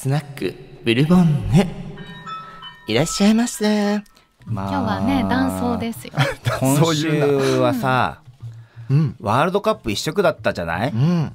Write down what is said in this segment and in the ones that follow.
スナックブルボンヌ。いらっしゃいませ。ま今日はね男装ですよ。今週はさうん。ワールドカップ一色だったじゃない？うん。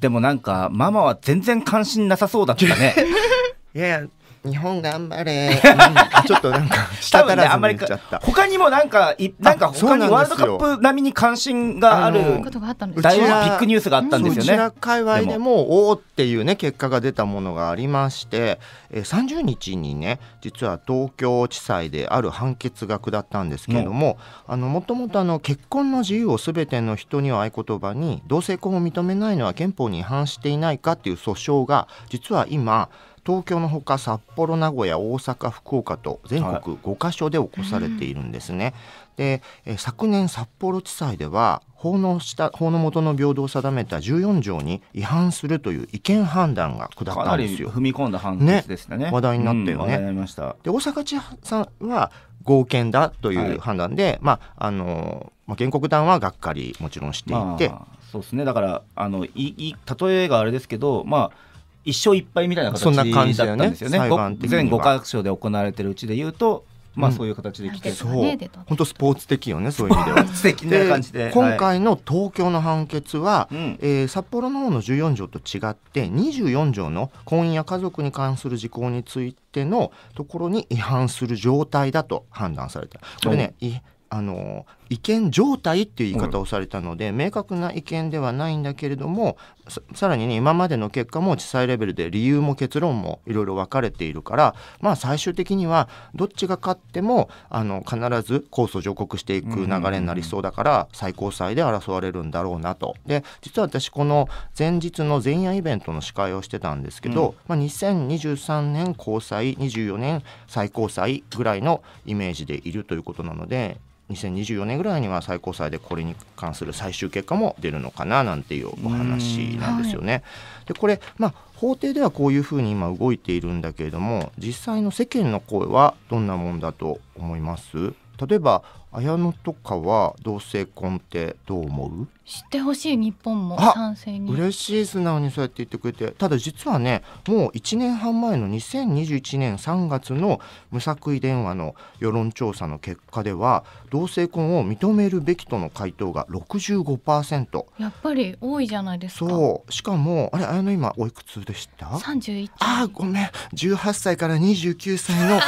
でもなんかママは全然関心なさそうだったね。いやいや日本頑張れ、うん。あちょっとなんか多舌足らず分ねあんまりに言っちゃった。他にもなんかいなんか他にワールドカップ並みに関心があるあのことがあったんです大ビうちらッグニュースがあったんですよそううちらね。界隈でもおおっていうね結果が出たものがありまして、えー、30日にね実は東京地裁である判決が下ったんですけれどもあのもともとあの結婚の自由をすべての人にを合言葉に同性婚を認めないのは憲法に違反していないかっていう訴訟が実は今東京のほか札幌名古屋大阪福岡と全国5カ所で起こされているんですね。で、えー昨年札幌地裁では法の下法の下の平等を定めた14条に違反するという違憲判断が下ったんですよ。踏み込んだ判決でしたね。ね話題になったよねうん。で大阪地さんは合憲だといはいう判断で、まああのまあ、原告団はがっかりもちろんしていて、まあ、そうですねだからあのいい例えがあれですけどまあ一生いっぱいみたいな形だったんですよね裁判的にはご全5か所で行われてるうちで言うとまあうんそういう形で来てる、判決そう本当スポーツ的よねそういう意味では。素敵な感じで今回の東京の判決は、うんえー札幌の方の14条と違って24条の婚姻や家族に関する事項についてのところに違反する状態だと判断されたこれね、いあの違憲状態っていう言い方をされたので、明確な違憲ではないんだけれどもささらにね今までの結果も地裁レベルで理由も結論もいろいろ分かれているからまあ最終的にはどっちが勝ってもあの必ず控訴上告していく流れになりそうだから最高裁で争われるんだろうなと。で実は私この前日の前夜イベントの司会をしてたんですけど、まあ、2023年高裁24年最高裁ぐらいのイメージでいるということなので2024年ぐらいには最高裁でこれに関する最終結果も出るのかななんていうお話なんですよね。でこれ、まあ、法廷ではこういうふうに今動いているんだけれども実際の世間の声はどんなもんだと思います？例えば綾野とかは同性婚ってどう思う？知ってほしい日本もあ賛成に。嬉しい素直にそうやって言ってくれて。ただ実はねもう1年半前の2021年3月の無作為電話の世論調査の結果では同性婚を認めるべきとの回答が65%やっぱり多いじゃないですか。そう。しかもあれ綾野今おいくつでした？三十一。あーごめん。18歳から29歳の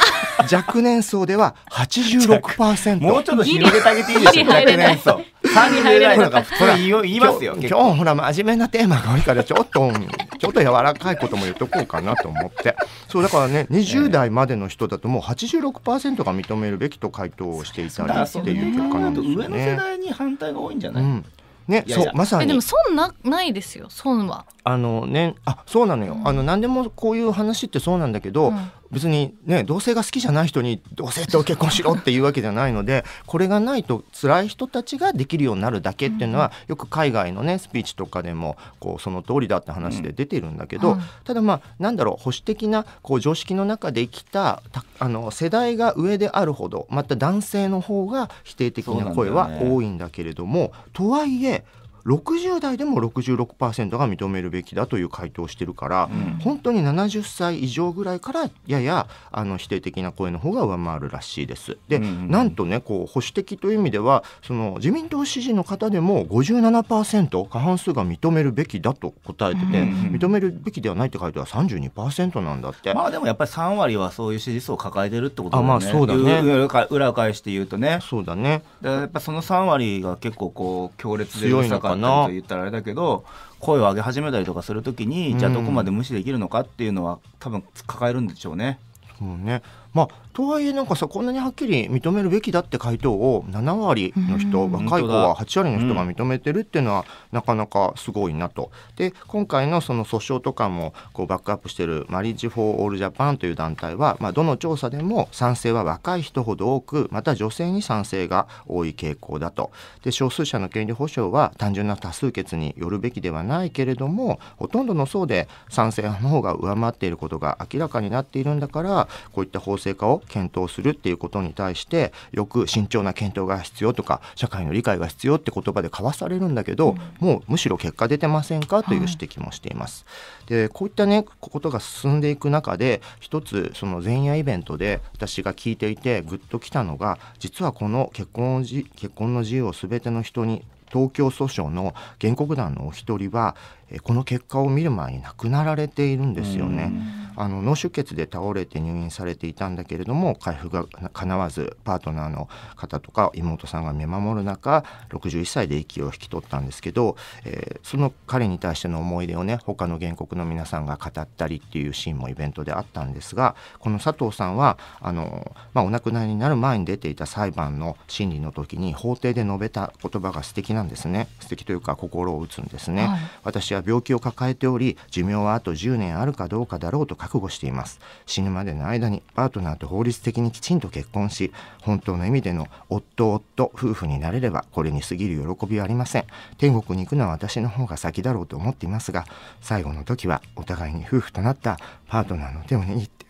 若年層では86%もうちょっと広げてあげていいですギよ若年層30ぐらいとか普通に言いますよ。今日ほら真面目なテーマが多いからちょっとちょっと柔らかいことも言っとこうかなと思って。そうだからね20代までの人だともう86%が認めるべきと回答をしていたりっていう結果なんですよ上の世ね。代に反対が多いんじゃない、うん。ね、いやいや。そうまさに。えでも損なないですよ。損は。あのねあそうなのよ、うん。あの何でもこういう話ってそうなんだけど、うん別にね同性が好きじゃない人に同性と結婚しろっていうわけじゃないのでこれがないと辛い人たちができるようになるだけっていうのは、よく海外のねスピーチとかでもこうその通りだって話で出てるんだけど、うん。ただまあなんだろう保守的なこう常識の中で生きたたあの世代が上であるほどまた男性の方が否定的な声は多いんだけれども、とはいえ60代でも66%が認めるべきだという回答をしてるから、うん本当に70歳以上ぐらいからややあの否定的な声の方が上回るらしいです。で、うんうんうんなんとねこう保守的という意味ではその自民党支持の方でも57%過半数が認めるべきだと答えてて、うんうん認めるべきではないって回答は32%なんだって。まあでもやっぱり3割はそういう支持層を抱えてるってことだよね。あまあそうだね裏返して言うとね。そうだねだやっぱその3割が結構こう強烈でうるさかったりと言ったらあれだけど声を上げ始めたりとかするときに、うんじゃあどこまで無視できるのかっていうのは多分抱えるんでしょうね。そうねまあとはいえなんかさこんなにはっきり認めるべきだって回答を7割の人、うん若い子は本8割の人が認めてるっていうのは、なかなかすごいなと。で今回のその訴訟とかもこうバックアップしてるマリッジ・フォー・オール・ジャパンという団体は、まあ、どの調査でも賛成は若い人ほど多くまた女性に賛成が多い傾向だと。で少数者の権利保障は単純な多数決によるべきではないけれどもほとんどの層で賛成派の方が上回っていることが明らかになっているんだからこういった法正化を検討するっていうことに対してよく慎重な検討が必要とか社会の理解が必要って言葉で交わされるんだけど、もうむしろ結果出てませんかという指摘もしています。でこういったねことが進んでいく中で一つその前夜イベントで私が聞いていてグッときたのが実はこの結婚結婚の自由を全ての人に東京訴訟の原告団のお一人はえーこの結果を見る前に亡くなられているんですよね。あの脳出血で倒れて入院されていたんだけれども回復が叶わずパートナーの方とか妹さんが見守る中61歳で息を引き取ったんですけど、えーその彼に対しての思い出をね他の原告の皆さんが語ったりっていうシーンもイベントであったんですがこの佐藤さんはあの、まあ、お亡くなりになる前に出ていた裁判の審理の時に法廷で述べた言葉が素敵なんですね素敵というか心を打つんですね。はい私は病気を抱えており寿命はあと10年あるかどうかだろうと覚悟しています。死ぬまでの間にパートナーと法律的にきちんと結婚し本当の意味での夫夫夫婦になれればこれに過ぎる喜びはありません。天国に行くのは私の方が先だろうと思っていますが最後の時はお互いに夫婦となったパートナーの手を握って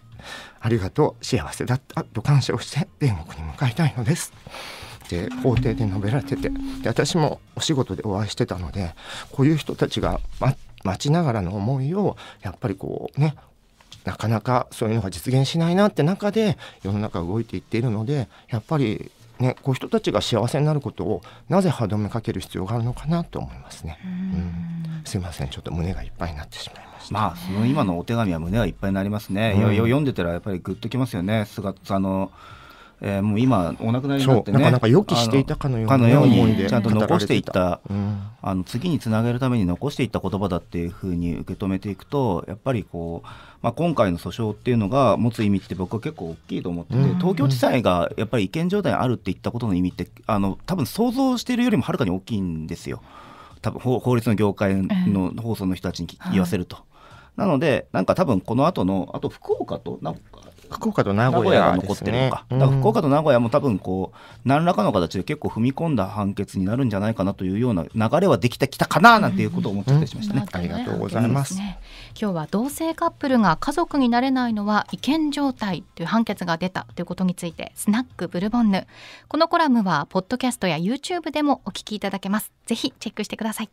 ありがとう幸せだったと感謝をして天国に向かいたいのです。って法廷で述べられててで私もお仕事でお会いしてたのでこういう人たちが、待ちながらの思いをやっぱりこうねなかなかそういうのが実現しないなって中で世の中動いていっているのでやっぱりねこういう人たちが幸せになることをなぜ歯止めかける必要があるのかなと思いますね。うん、すいません。ちょっと胸がいっぱいになってしまいました。まあその今のお手紙は胸がいっぱいになりますね、うん。読んでたらやっぱりグッときますよね。菅さんの、えーもう今お亡くなりになってね。なかなか予期していたかのようにちゃんと残していったうん。あの次につなげるために残していった言葉だっていうふうに受け止めていくとやっぱりこう、まあ、今回の訴訟っていうのが持つ意味って僕は結構大きいと思ってて、うん。東京地裁がやっぱり違憲状態にあるって言ったことの意味ってあの多分想像しているよりもはるかに大きいんですよ。多分法法律の業界の放送の人たちに言わせると。なのでなんか多分この後のあと福岡となんか福岡と名名古屋古屋が残ってるのか。だから福岡と名古屋も多分こう何らかの形で結構踏み込んだ判決になるんじゃないかなというような流れはできてきたかななんていうことを思ってたりしましたね。ありがとうございます。ね。今日は同性カップルが家族になれないのは違憲状態という判決が出たということについてスナックブルボンヌ。このコラムはポッドキャストや YouTube でもお聞きいただけます。ぜひチェックしてください